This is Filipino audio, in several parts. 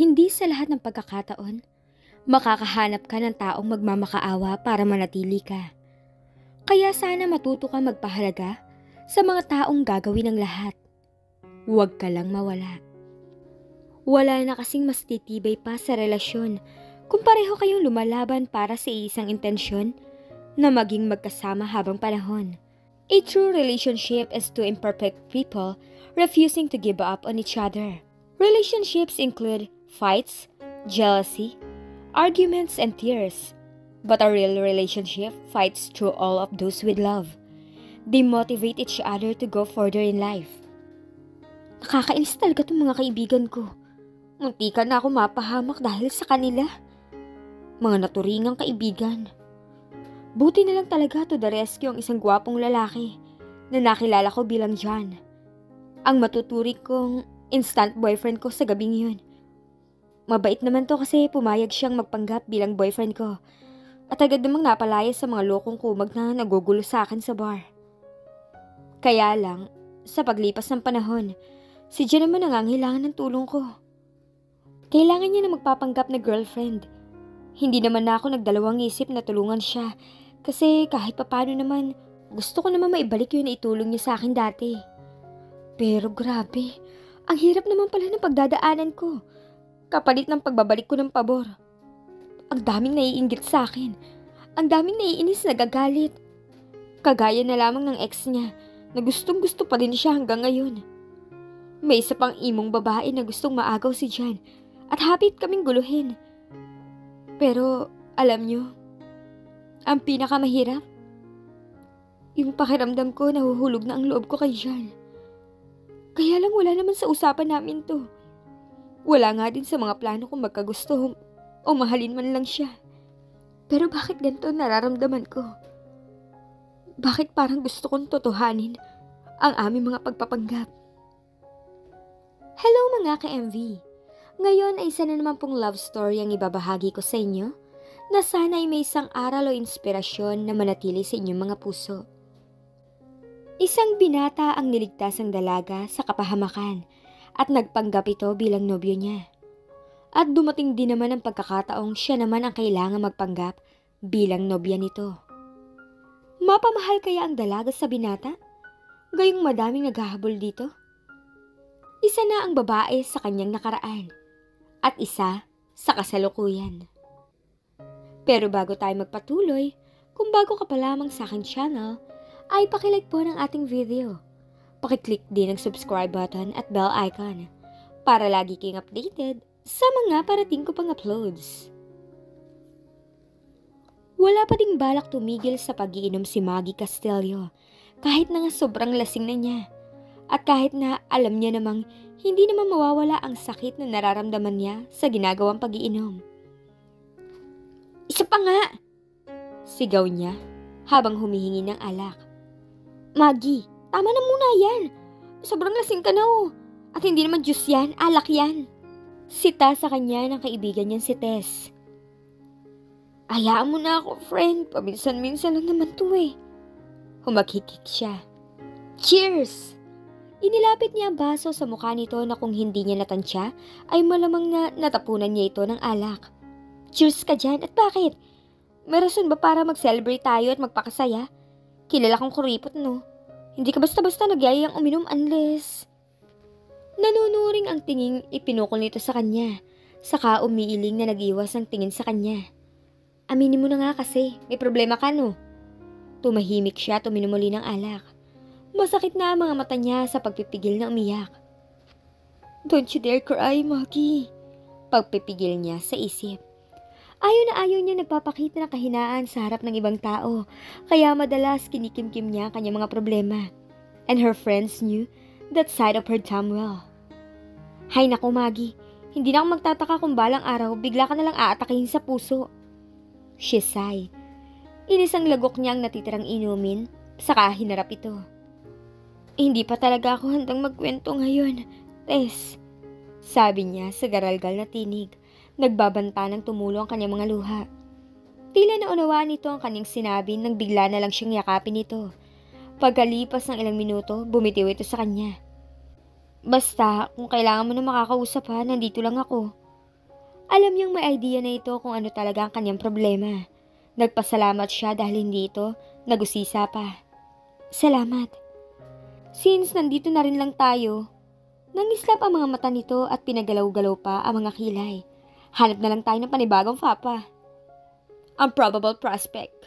Hindi sa lahat ng pagkakataon, makakahanap ka ng taong magmamakaawa para manatili ka. Kaya sana matuto ka magpahalaga sa mga taong gagawin ng lahat. Huwag ka lang mawala. Wala na kasing mas titibay pa sa relasyon kung pareho kayong lumalaban para sa isang intensyon na maging magkasama habang panahon. A true relationship is two imperfect people refusing to give up on each other. Relationships include fights, jealousy, arguments, and tears. But a real relationship fights through all of those with love. They motivate each other to go further in life. Nakakainis talaga itong mga kaibigan ko. Munti ka na ako mapahamak dahil sa kanila. Mga naturingang kaibigan. Buti na lang talaga to the rescue ang isang gwapong lalaki na nakilala ko bilang John. Ang matuturi kong instant boyfriend ko sa gabing yun. Mabait naman to kasi pumayag siyang magpanggap bilang boyfriend ko. At agad namang napalaya sa mga lokong kumag na nagugulo sa akin sa bar. Kaya lang, sa paglipas ng panahon, si Jen naman nangangailangan ng tulong ko. Kailangan niya na magpapanggap na girlfriend. Hindi naman na ako nagdalawang isip na tulungan siya kasi kahit papano naman, gusto ko naman maibalik yun na itulong niya sa akin dati. Pero grabe, ang hirap naman pala ng pagdadaanan ko kapalit ng pagbabalik ko ng pabor. Ang daming naiinggit sa akin. Ang daming naiinis na gagalit. Kagaya na lamang ng ex niya na gustong gusto pa rin siya hanggang ngayon. May isa pang imong babae na gustong maagaw si Jan at hapit kaming guluhin. Pero alam niyo, ang pinakamahirap, yung pakiramdam ko nahuhulog na ang loob ko kay Jan. Kaya lang wala naman sa usapan namin to. Wala nga din sa mga plano kong magkagusto o mahalin man lang siya. Pero bakit ganito nararamdaman ko? Bakit parang gusto kong totohanin ang aming mga pagpapanggap? Hello mga ka-MV! Ngayon ay isa na naman pong love story ang ibabahagi ko sa inyo na sana ay may isang aral o inspirasyon na manatili sa inyong mga puso. Isang binata ang niligtas ng dalaga sa kapahamakan at nagpanggap ito bilang nobyo niya. At dumating din naman ang pagkakataong siya naman ang kailangan magpanggap bilang nobya nito. Mapamahal kaya ang dalaga sa binata? Gayong madaming naghahabol dito? Isa na ang babae sa kanyang nakaraan at isa sa kasalukuyan. Pero bago tayo magpatuloy, kung bago ka pa lamang sa aking channel, ay pakilike po ng ating video Pakiclick din ang subscribe button at bell icon para lagi kayong updated sa mga parating ko pang uploads. Wala pa ding balak tumigil sa pagiinom si Maggie Castillo kahit na nga sobrang lasing na niya. At kahit na alam niya namang hindi naman mawawala ang sakit na nararamdaman niya sa ginagawang pagiinom. Isa pa nga! Sigaw niya habang humihingi ng alak. Maggie, Tama na muna yan. Sobrang lasing ka na oh. At hindi naman juice yan, alak yan. Sita sa kanya ng kaibigan niyan si Tess. Hayaan mo na ako, friend. Paminsan-minsan lang naman to eh. Humaghikik siya. Cheers! Inilapit niya ang baso sa mukha nito na kung hindi niya natansya, ay malamang na natapunan niya ito ng alak. Cheers ka dyan, at bakit? May rason ba para mag-celebrate tayo at magpakasaya? Kilala kong kuripot, no? Hindi ka basta-basta nagyayang uminom unless... Nanunuring ang tinging ipinukol nito sa kanya. Saka umiiling na nag-iwas ang tingin sa kanya. Aminin mo na nga kasi, may problema ka no? Tumahimik siya at uminom uli ng alak. Masakit na ang mga mata niya sa pagpipigil na umiyak. Don't you dare cry, Maggie. Pagpipigil niya sa isip. Ayaw na ayaw niya nagpapakita ng kahinaan sa harap ng ibang tao, kaya madalas kinikimkim niya kanyang mga problema. And her friends knew that side of her damn well. Hay nako Maggie, hindi na magtataka kung balang araw bigla ka nalang aatakihin sa puso. She sighed. Inisang lagok niya ang natitirang inumin, saka hinarap ito. Eh, hindi pa talaga ako handang magkwento ngayon, Tess. Sabi niya sa garalgal na tinig. Nagbabanta ng tumulo ang kanyang mga luha. Tila naunawaan nito ang kanyang sinabi nang bigla na lang siyang yakapin nito. Pagkalipas ng ilang minuto, bumitiw ito sa kanya. Basta, kung kailangan mo na makakausap ha, nandito lang ako. Alam niyang may idea na ito kung ano talaga ang kanyang problema. Nagpasalamat siya dahil hindi ito nagusisa pa. Salamat. Since nandito na rin lang tayo, nangislap ang mga mata nito at pinagalaw-galaw pa ang mga kilay. Hanap na lang tayo ng panibagong papa. Ang probable prospect.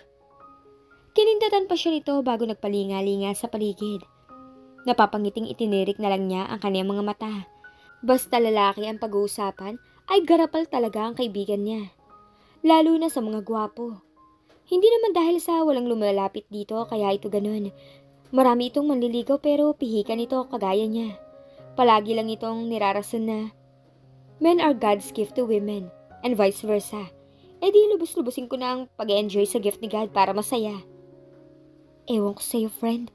Kinindatan pa siya nito bago nagpalinga-linga sa paligid. Napapangiting itinirik na lang niya ang kanyang mga mata. Basta lalaki ang pag-uusapan, ay garapal talaga ang kaibigan niya. Lalo na sa mga gwapo. Hindi naman dahil sa walang lumalapit dito kaya ito ganun. Marami itong manliligaw pero pihikan ito kagaya niya. Palagi lang itong nirarason na Men are God's gift to women and vice versa. E di lubos-lubusin ko na ang pag-enjoy sa gift ni God para masaya. Ewan ko sa'yo, friend.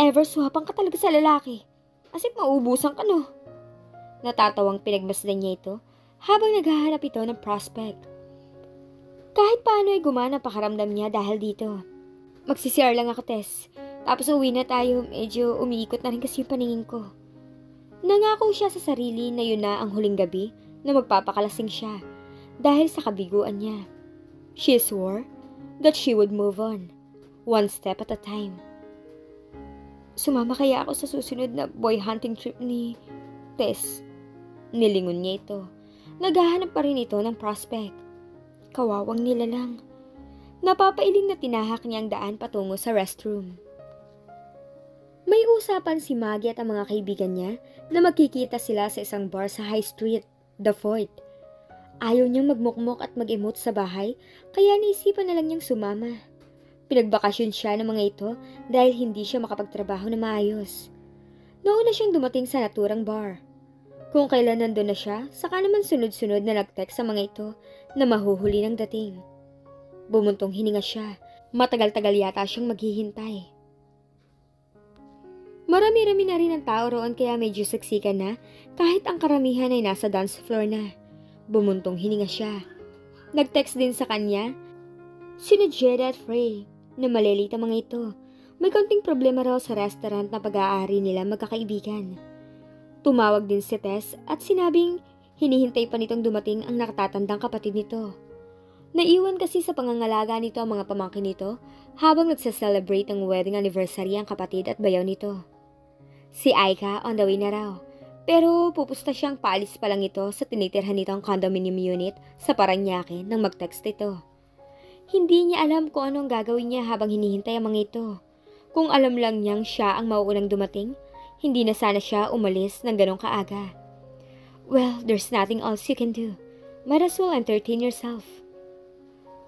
Ever swapang ka talaga sa lalaki. As if mauubusan ka, no? Natatawang pinagmasdan niya ito habang naghahanap ito ng prospect. Kahit paano ay gumana pakaramdam niya dahil dito. Magsisiyar lang ako, Tess. Tapos uwi na tayo, medyo umiikot na rin kasi yung paningin ko. Nangako siya sa sarili na yun na ang huling gabi na magpapakalasing siya dahil sa kabiguan niya. She swore that she would move on, one step at a time. Sumama kaya ako sa susunod na boy hunting trip ni Tess. Nilingon niya ito. Naghahanap pa rin ito ng prospect. Kawawang nila lang. Napapailing na tinahak niya ang daan patungo sa restroom. May usapan si Maggie at ang mga kaibigan niya na magkikita sila sa isang bar sa High Street, The Fort. Ayaw niyang magmukmok at mag-emote sa bahay, kaya naisipan na lang niyang sumama. Pinagbakasyon siya ng mga ito dahil hindi siya makapagtrabaho na maayos. Noon na siyang dumating sa naturang bar. Kung kailan nandun na siya, saka naman sunod-sunod na nag-text sa mga ito na mahuhuli ng dating. Bumuntong hininga siya. Matagal-tagal yata siyang maghihintay. Marami-rami na rin ang tao roon kaya medyo saksikan na kahit ang karamihan ay nasa dance floor na. Bumuntong hininga siya. Nag-text din sa kanya, sino Jeda at Frey, na malilita mga ito. May konting problema raw sa restaurant na pag-aari nila magkakaibigan. Tumawag din si Tess at sinabing hinihintay pa nitong dumating ang nakatatandang kapatid nito. Naiwan kasi sa pangangalaga nito ang mga pamangkin nito habang nagsa-celebrate ang wedding anniversary ang kapatid at bayaw nito. Si Aika on the way na raw. Pero pupusta siyang paalis pa lang ito sa tinitirhan nitong condominium unit sa Paranaque nang mag-text ito. Hindi niya alam kung anong gagawin niya habang hinihintay ang mga ito. Kung alam lang niyang siya ang mauunang dumating, hindi na sana siya umalis ng ganong kaaga. Well, there's nothing else you can do. Might as well entertain yourself.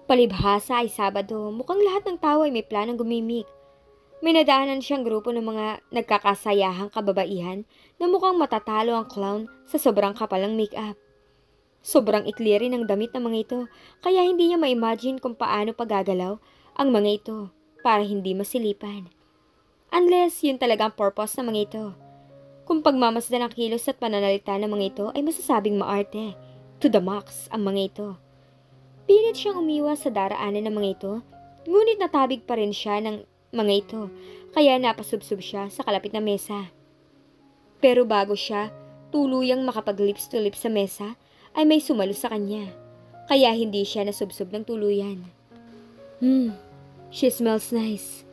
Palibhasa ay Sabado, mukhang lahat ng tao ay may planong gumimik. May nadaanan siyang grupo ng mga nagkakasayahang kababaihan na mukhang matatalo ang clown sa sobrang kapal ng make-up. Sobrang ikli rin ang damit ng mga ito, kaya hindi niya ma-imagine kung paano pagagalaw ang mga ito para hindi masilipan. Unless yun talaga ang purpose ng mga ito. Kung pagmamasdan ang kilos at pananalita ng mga ito ay masasabing maarte, to the max ang mga ito. Pilit siyang umiwas sa daraanan ng mga ito, ngunit natabig pa rin siya ng mga ito, kaya napasubsob siya sa kalapit na mesa. Pero bago siya tuluyang makapag-lips to lips sa mesa, ay may sumalo sa kanya, kaya hindi siya nasubsob ng tuluyan. Hmm, she smells nice.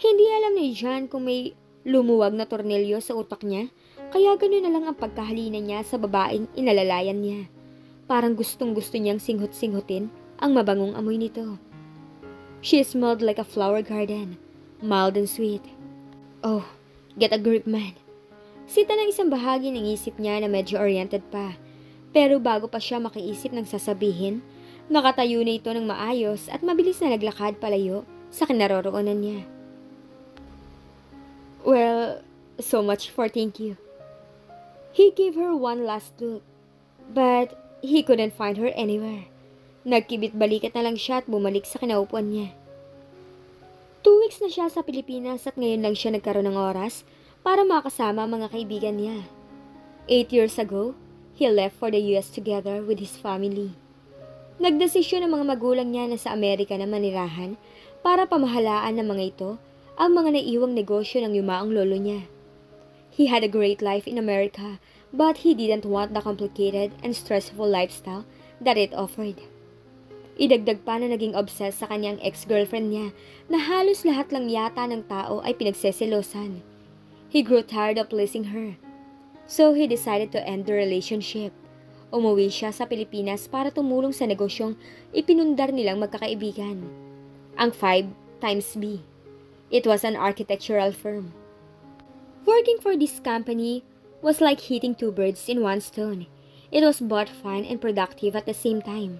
Hindi alam ni John kung may lumuwag na tornilyo sa utak niya, kaya ganoon na lang ang pagkahalina niya sa babaeng inalalayan niya. Parang gustong gusto niyang singhot-singhotin ang mabangong amoy nito. She smelled like a flower garden, mild and sweet. Oh, get a grip man. Sita ng isang bahagi ng isip niya na medyo oriented pa. Pero bago pa siya makiisip ng sasabihin, nakatayo na ito ng maayos at mabilis na naglakad palayo sa kinaroroonan niya. Well, so much for thank you. He gave her one last look, but he couldn't find her anywhere. Nagkibit balikat na lang siya at bumalik sa kinaupuan niya. Weeks na siya sa Pilipinas at ngayon lang siya nagkaroon ng oras para makasama ang mga kaibigan niya. Eight years ago, he left for the US together with his family. Nagdesisyon ng mga magulang niya na sa Amerika na manirahan para pamahalaan ng mga ito ang mga naiwang negosyo ng yumaong lolo niya. He had a great life in America, but he didn't want the complicated and stressful lifestyle that it offered. Idagdag pa na naging obsessed sa kanyang ex-girlfriend niya na halos lahat lang yata ng tao ay pinagseselosan. He grew tired of pleasing her. So he decided to end the relationship. Umuwi siya sa Pilipinas para tumulong sa negosyong ipinundar nilang magkakaibigan. Ang 5 times B. It was an architectural firm. Working for this company was like hitting two birds in one stone. It was both fun and productive at the same time.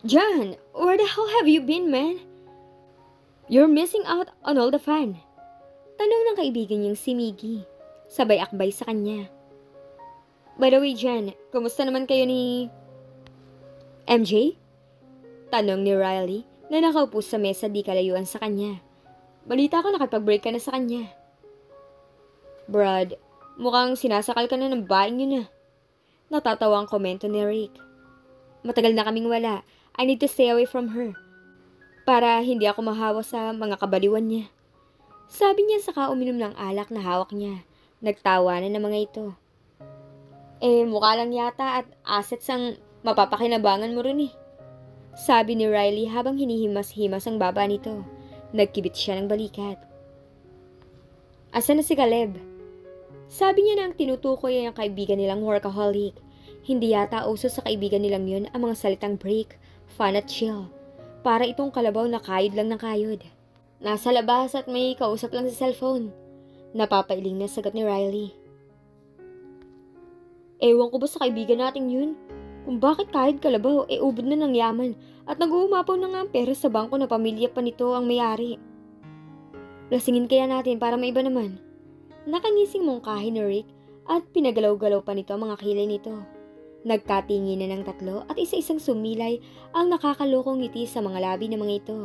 John, where the hell have you been, man? You're missing out on all the fun. Tanong ng kaibigan niyang si Miggy. Sabay akbay sa kanya. By the way, John, kumusta naman kayo ni... MJ? Tanong ni Riley na nakaupo sa mesa di kalayuan sa kanya. Balita ko nakipag-break ka na sa kanya. Brad, mukhang sinasakal ka na ng baing yun ah. Natatawa ang komento ni Rick. Matagal na kaming wala I need to stay away from her. Para hindi ako mahawa sa mga kabaliwan niya. Sabi niya saka uminom ng alak na hawak niya. Nagtawanan ng mga ito. Eh, mukha lang yata at assets ang mapapakinabangan mo rin eh. Sabi ni Riley habang hinihimas-himas ang baba nito. Nagkibit siya ng balikat. Asa na si Caleb? Sabi niya na ang tinutukoy ay ang kaibigan nilang workaholic. Hindi yata uso sa kaibigan nilang yun ang mga salitang break fun at chill. Para itong kalabaw na kayod lang ng kayod. Nasa labas at may kausap lang sa cellphone. Napapailing na sagot ni Riley. Ewan ko ba sa kaibigan nating yun? Kung bakit kahit kalabaw, e ubod na ng yaman at nag-uumapaw na nga ang pera sa bangko na pamilya pa nito ang mayari. Lasingin kaya natin para maiba naman. Nakangising mungkahi ni Rick at pinagalaw-galaw pa nito ang mga kilay nito. Nagkatingin na ng tatlo at isa-isang sumilay ang nakakalokong ngiti sa mga labi ng mga ito.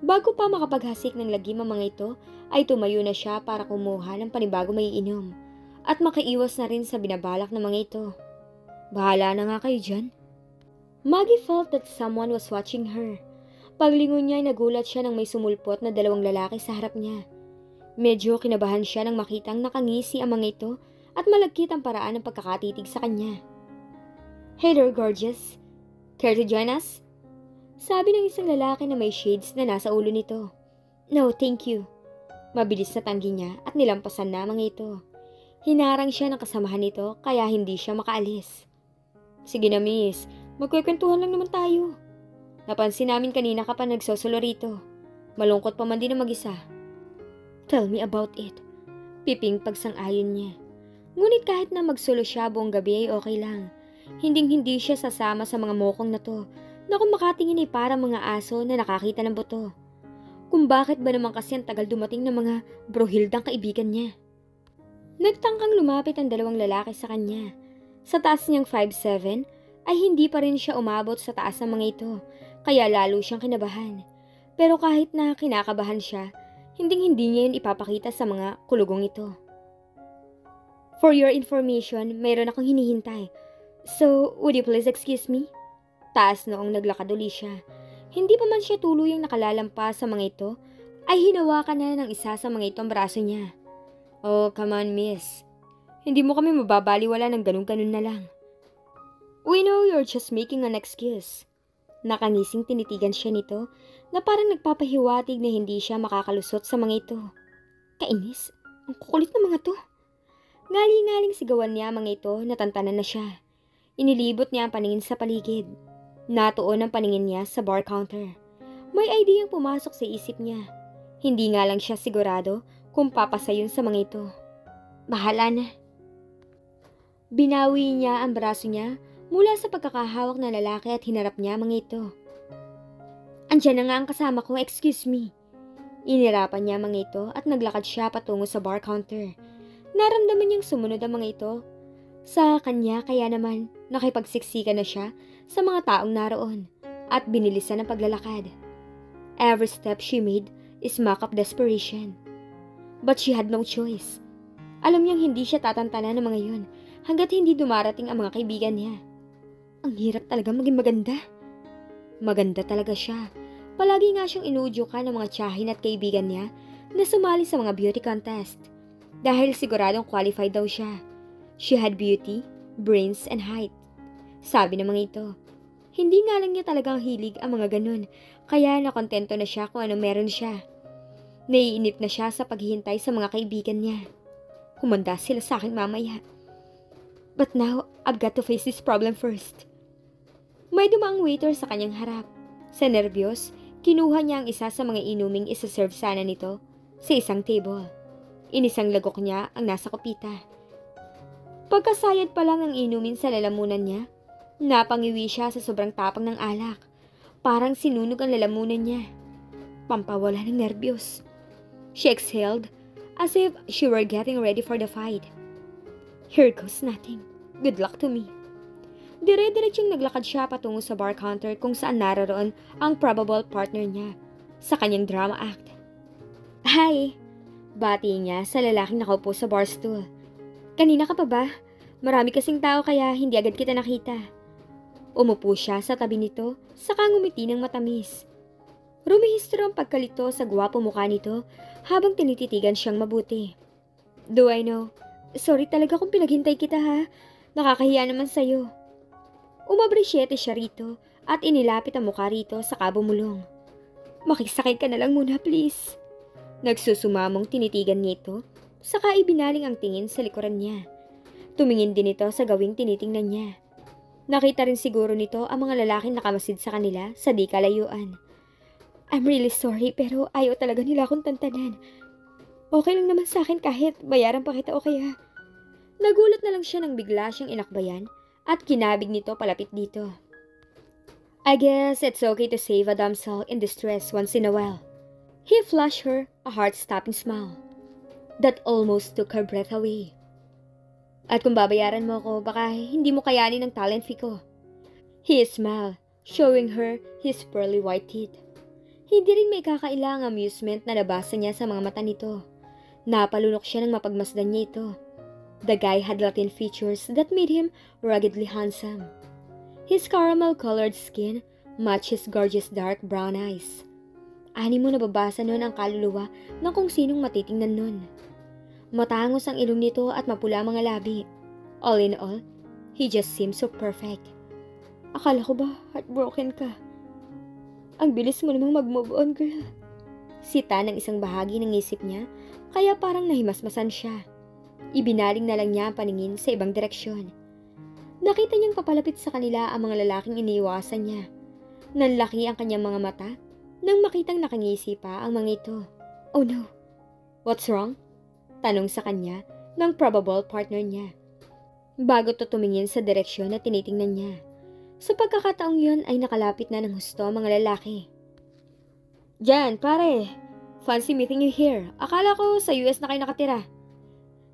Bago pa makapaghasik ng lagim ang mga ito, ay tumayo na siya para kumuha ng panibago may inom at makaiwas na rin sa binabalak ng mga ito. Bahala na nga kayo dyan. Maggie felt that someone was watching her. Paglingon niya ay nagulat siya nang may sumulpot na dalawang lalaki sa harap niya. Medyo kinabahan siya nang makitang nakangisi ang mga ito at malagkit ang paraan ng pagkakatitig sa kanya. Hey there, gorgeous. Care to join us? Sabi ng isang lalaki na may shades na nasa ulo nito. No, thank you. Mabilis na tanggi niya at nilampasan na mga ito. Hinarang siya ng kasamahan nito kaya hindi siya makaalis. Sige na miss, magkwekwentuhan lang naman tayo. Napansin namin kanina ka pa nagsosolo rito. Malungkot pa man din na mag-isa. Tell me about it. Piping pagsang-ayon niya. Ngunit kahit na magsolo siya buong gabi ay okay lang. Hinding-hindi siya sasama sa mga mokong na to na kung makatingin ay para mga aso na nakakita ng buto. Kung bakit ba naman kasi ang tagal dumating ng mga brohildang kaibigan niya. Nagtangkang lumapit ang dalawang lalaki sa kanya. Sa taas niyang 5'7", ay hindi pa rin siya umabot sa taas ng mga ito, kaya lalo siyang kinabahan. Pero kahit na kinakabahan siya, hinding-hindi niya yun ipapakita sa mga kulugong ito. For your information, mayroon akong hinihintay So, would you please excuse me? Taas noong naglakad uli siya. Hindi pa man siya tuluyang nakalalampas sa mga ito, ay hinawakan na ng isa sa mga ito ang braso niya. Oh, come on, miss. Hindi mo kami mababaliwala ng ganun-ganun na lang. We know you're just making an excuse. Nakangising tinitigan siya nito na parang nagpapahiwatig na hindi siya makakalusot sa mga ito. Kainis, ang kukulit ng mga to. Ngaling-ngaling sigawan niya mga ito, natantanan na siya. Inilibot niya ang paningin sa paligid. Natuon ang paningin niya sa bar counter. May idea pumasok sa isip niya. Hindi nga lang siya sigurado kung papasayon sa mga ito. Bahala na. Binawi niya ang braso niya mula sa pagkakahawak ng lalaki at hinarap niya mga ito. Andiyan na nga ang kasama ko, excuse me. Inirapan niya mga ito at naglakad siya patungo sa bar counter. Naramdaman niyang sumunod ang mga ito sa kanya kaya naman nakipagsiksika na siya sa mga taong naroon at binilisan ang paglalakad. Every step she made is mock up desperation. But she had no choice. Alam niyang hindi siya tatantanan ng mga yun hanggat hindi dumarating ang mga kaibigan niya. Ang hirap talaga maging maganda. Maganda talaga siya. Palagi nga siyang inuudyo ka ng mga tsahin at kaibigan niya na sumali sa mga beauty contest. Dahil siguradong qualified daw siya. She had beauty, brains, and height. Sabi ng mga ito. Hindi nga lang niya talagang hilig ang mga ganun, kaya nakontento na siya kung ano meron siya. Naiinip na siya sa paghihintay sa mga kaibigan niya. Humanda sila sa akin mamaya. But now, I've got to face this problem first. May dumaang waiter sa kanyang harap. Sa nervyos, kinuha niya ang isa sa mga inuming isa-serve sana nito sa isang table. Inisang lagok niya ang nasa kopita. Pagkasayad pa lang ang inumin sa lalamunan niya, napangiwi siya sa sobrang tapang ng alak. Parang sinunog ang lalamunan niya. Pampawala ng nervyos. She exhaled as if she were getting ready for the fight. Here goes nothing. Good luck to me. Dire-diretsyung naglakad siya patungo sa bar counter kung saan naroon ang probable partner niya sa kanyang drama act. Hi! Bati niya sa lalaking nakaupo sa bar stool. Kanina ka pa ba? Marami kasing tao kaya hindi agad kita nakita. Umupo siya sa tabi nito, saka ngumiti ng matamis. Rumihistro ang pagkalito sa gwapo mukha nito habang tinititigan siyang mabuti. Do I know? Sorry talaga kung pinaghintay kita ha. Nakakahiya naman sa'yo. Umabrisyete siya rito at inilapit ang mukha rito sa kabumulong. Makisakay ka na lang muna please. Nagsusumamong tinitigan nito, saka ibinaling ang tingin sa likuran niya. Tumingin din ito sa gawing tinitingnan niya. Nakita rin siguro nito ang mga lalaking nakamasid sa kanila sa di kalayuan. I'm really sorry pero ayaw talaga nila akong tantanan. Okay lang naman sa akin kahit bayaran pa kita o kaya. Nagulat na lang siya nang bigla siyang inakbayan at kinabig nito palapit dito. I guess it's okay to save a damsel in distress once in a while. He flashed her a heart-stopping smile that almost took her breath away. At kung babayaran mo ko, baka hindi mo kayanin ang talent fee ko. He smiled, showing her his pearly white teeth. Hindi rin may kakailang amusement na nabasa niya sa mga mata nito. Napalunok siya nang mapagmasdan niya ito. The guy had Latin features that made him ruggedly handsome. His caramel-colored skin matched his gorgeous dark brown eyes. Ani mo nababasa noon ang kaluluwa ng kung sinong matitingnan noon. Matangos ang ilong nito at mapula mga labi. All in all, he just seemed so perfect. Akala ko ba heartbroken ka? Ang bilis mo namang mag-move on, girl. Sita ng isang bahagi ng isip niya, kaya parang nahimasmasan siya. Ibinaling na lang niya ang paningin sa ibang direksyon. Nakita niyang papalapit sa kanila ang mga lalaking iniiwasan niya. Nanlaki ang kanyang mga mata nang makitang nakangisi pa ang mga ito. Oh no! What's wrong? Tanong sa kanya ng probable partner niya. Bago to tumingin sa direksyon na tinitingnan niya. Sa pagkakataong yun ay nakalapit na ng husto ang mga lalaki. Jan, pare. Fancy meeting you here. Akala ko sa US na kayo nakatira.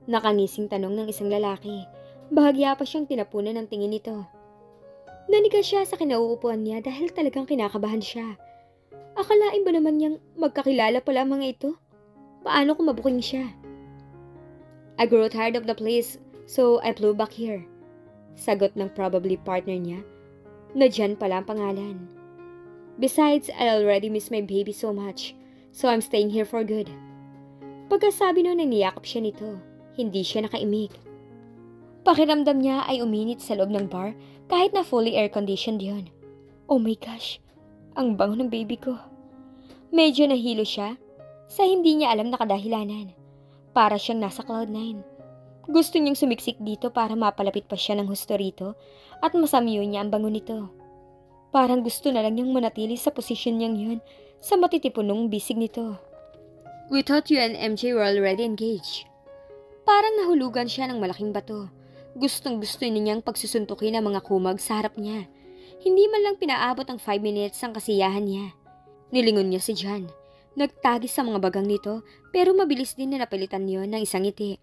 Nakangising tanong ng isang lalaki. Bahagya pa siyang tinapunan ng tingin nito. Naniga siya sa kinauupuan niya dahil talagang kinakabahan siya. Akalain ba naman niyang magkakilala pala mga ito? Paano kung mabuking siya? I grew tired of the place, so I flew back here. Sagot ng probably partner niya na dyan pala ang pangalan. Besides, I already miss my baby so much, so I'm staying here for good. Pagkasabi nun ay niyakap siya nito, hindi siya nakaimik. Pakiramdam niya ay uminit sa loob ng bar kahit na fully air-conditioned yon. Oh my gosh, ang bango ng baby ko. Medyo nahilo siya sa hindi niya alam na kadahilanan. Para siyang nasa cloud nine. Gusto niyang sumiksik dito para mapalapit pa siya ng husto rito at masamyo niya ang bango nito. Parang gusto na lang niyang manatili sa posisyon niyang yun sa matitipunong bisig nito. We thought you and MJ were already engaged. Parang nahulugan siya ng malaking bato. Gustong gusto niyang pagsusuntukin ang mga kumag sa harap niya. Hindi man lang pinaabot ang 5 minutes ang kasiyahan niya. Nilingon niya si John. Nagtagis sa mga bagang nito pero mabilis din na napilitan niyon ng isang ngiti.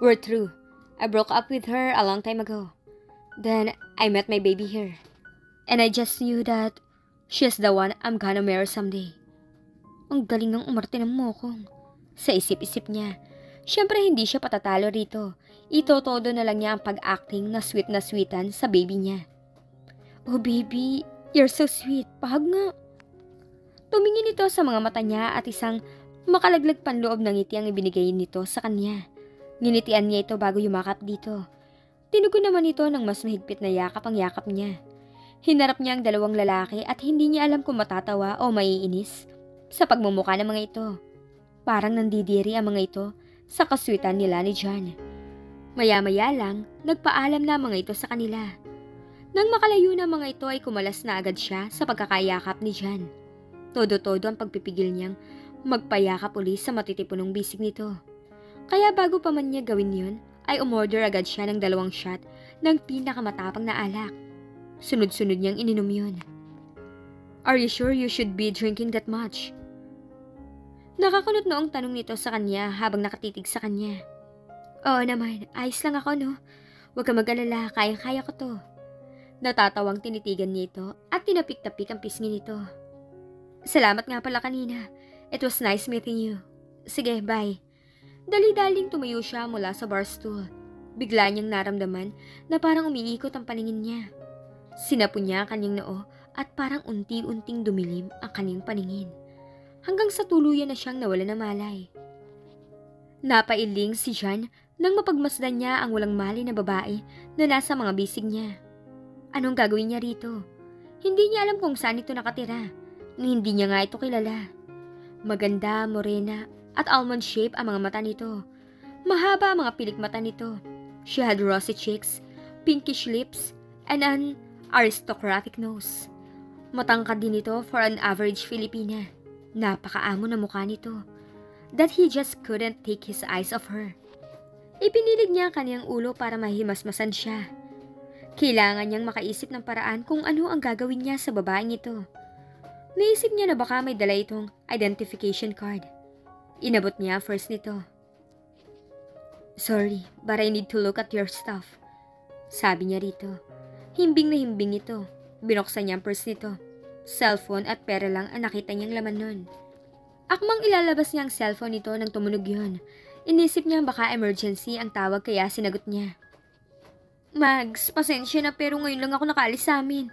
We're true. I broke up with her a long time ago. Then I met my baby here. And I just knew that she's the one I'm gonna marry someday. Ang galing ng umarte ng mokong. Sa isip-isip niya. Siyempre hindi siya patatalo rito. Itotodo na lang niya ang pag-acting na sweet na sweetan sa baby niya. Oh baby, you're so sweet. Pahag nga. Tumingin ito sa mga mata niya at isang Makalaglag panloob ng ngiti ang ibinigay nito sa kanya. Nginitian niya ito bago yumakap dito. Tinugon naman ito ng mas mahigpit na yakap ang yakap niya. Hinarap niya ang dalawang lalaki at hindi niya alam kung matatawa o maiinis sa pagmumukha ng mga ito. Parang nandidiri ang mga ito sa kaswitan nila ni John. Maya-maya lang, nagpaalam na mga ito sa kanila. Nang makalayo na mga ito ay kumalas na agad siya sa pagkakayakap ni John. Todo-todo ang pagpipigil niyang magpayakap uli sa matitipunong bisig nito. Kaya bago pa man niya gawin yun, ay umorder agad siya ng dalawang shot ng pinakamatapang na alak. Sunod-sunod niyang ininom yun. Are you sure you should be drinking that much? Nakakunot noong tanong nito sa kanya habang nakatitig sa kanya. Oo naman, ayos lang ako no. Huwag ka mag-alala, kaya-kaya ko to. Natatawang tinitigan niya ito at tinapik-tapik ang pisngi nito. Salamat nga pala kanina. It was nice meeting you. Sige, bye. Dali-daling tumayo siya mula sa bar stool. Bigla niyang naramdaman na parang umiikot ang paningin niya. Sinapo niya ang kanyang noo at parang unti-unting dumilim ang kanyang paningin. Hanggang sa tuluyan na siyang nawala na malay. Napailing si John nang mapagmasdan niya ang walang mali na babae na nasa mga bisig niya. Anong gagawin niya rito? Hindi niya alam kung saan ito nakatira. Hindi niya nga ito kilala. Maganda, morena, at almond shape ang mga mata nito. Mahaba ang mga pilik mata nito. She had rosy cheeks, pinkish lips, and an aristocratic nose. Matangkad din ito for an average Filipina. Napakaamo na mukha nito. That he just couldn't take his eyes off her. Ipinilig niya ang kanyang ulo para mahimasmasan siya. Kailangan niyang makaisip ng paraan kung ano ang gagawin niya sa babaeng ito. Naisip niya na baka may dala itong identification card. Inabot niya first nito. Sorry, but I need to look at your stuff. Sabi niya rito. Himbing na himbing ito. Binuksan niya ang purse nito. Cellphone at pera lang ang nakita niyang laman nun. Akmang ilalabas niya ang cellphone nito nang tumunog yun. Inisip niya baka emergency ang tawag kaya sinagot niya. Mags, pasensya na pero ngayon lang ako nakaalis sa amin.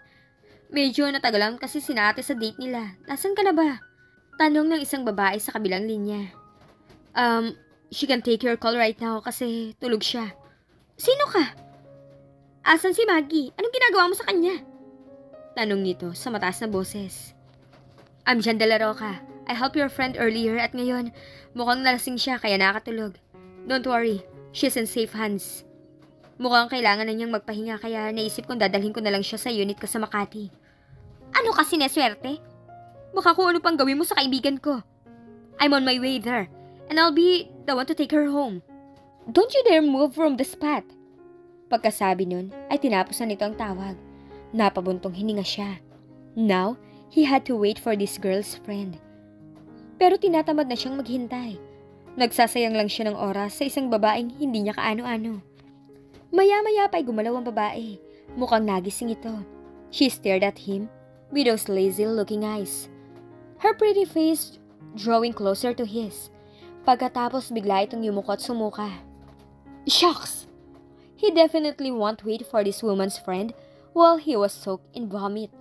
Medyo natagalan kasi sinate sa date nila. Nasaan ka na ba? Tanong ng isang babae sa kabilang linya. Um, she can take your call right now kasi tulog siya. Sino ka? Asan si Maggie? Anong ginagawa mo sa kanya? Tanong nito sa mataas na boses. I'm Jan De La Roca. I helped your friend earlier at ngayon mukhang nalasing siya kaya nakatulog. Don't worry, she's in safe hands. Mukhang kailangan na niyang magpahinga kaya naisip kong dadalhin ko na lang siya sa unit ko sa Makati. Ano kasi neswerte? Baka kung ano pang gawin mo sa kaibigan ko. I'm on my way there, and I'll be the one to take her home. Don't you dare move from the spot. Pagkasabi nun, ay tinapos na nito ang tawag. Napabuntong hininga siya. Now, he had to wait for this girl's friend. Pero tinatamad na siyang maghintay. Nagsasayang lang siya ng oras sa isang babaeng hindi niya kaano-ano. Maya-maya pa'y gumalaw ang babae. Mukhang nagising ito. She stared at him with those lazy-looking eyes. Her pretty face drawing closer to his. Pagkatapos bigla itong yumuko at sumuka. Shucks! He definitely won't wait for this woman's friend while he was soaked in vomit.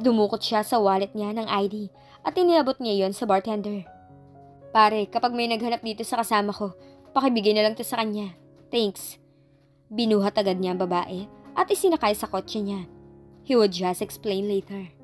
Dumukot siya sa wallet niya ng ID at iniabot niya yon sa bartender. Pare, kapag may naghanap dito sa kasama ko, pakibigay na lang to sa kanya. Thanks. Binuhat agad niya ang babae at isinakay sa kotse niya. He would just explain later.